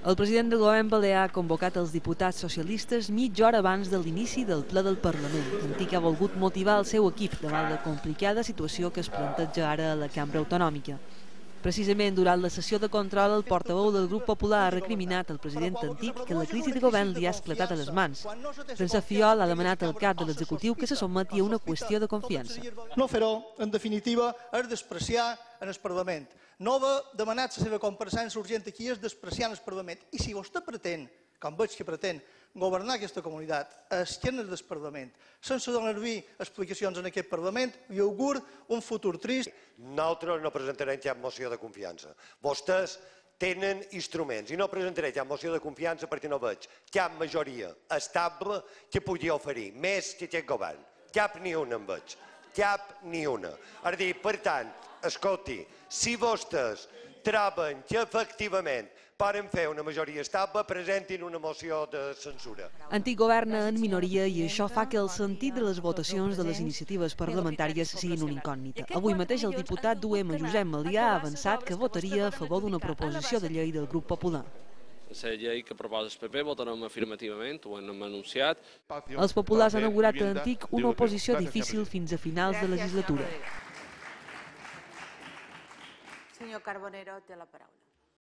El president del govern balear ha convocat els diputats socialistes mitja hora abans de l'inici del ple del Parlament. Antic ha volgut motivar el seu equip davant la complicada situació que es planteja ara a la cambra autonòmica. Precisament durant la sessió de control, el portaveu del grup popular ha recriminat al president Antic que la crisi de govern li ha esclatat a les mans. Francesc Fiol ha demanat al cap de l'executiu que se someti a una qüestió de confiança. No fer-ho, en definitiva, és despreciar en el Parlament. No haver demanat la seva compareixença urgent aquí és despreciar en el Parlament. I si vostè pretén, com veig que pretén, governar aquesta comunitat a esquenes del Parlament, sense donar-li explicacions en aquest Parlament, i augur un futur trist. Nosaltres no presentarem cap moció de confiança. Vostès tenen instruments i no presentaré cap moció de confiança perquè no veig cap majoria estable que pugui oferir més que aquest govern. Cap ni una en veig. Cap ni una. És dir, per tant, escolti, si vostès troben que efectivament poden fer una majoria estable, presentin una moció de censura. Antic governa en minoria i això fa que el sentit de les votacions de les iniciatives parlamentàries siguin una incògnita. Avui mateix el diputat d'UM, Josep Malià, ha avançat que votaria a favor d'una proposició de llei del grup popular. La llei que proposa el PP votarem afirmativament, ho hem anunciat. Els populars han augurat a Antic una oposició difícil fins a finals de legislatura. Senyor Carbonero té la paraula.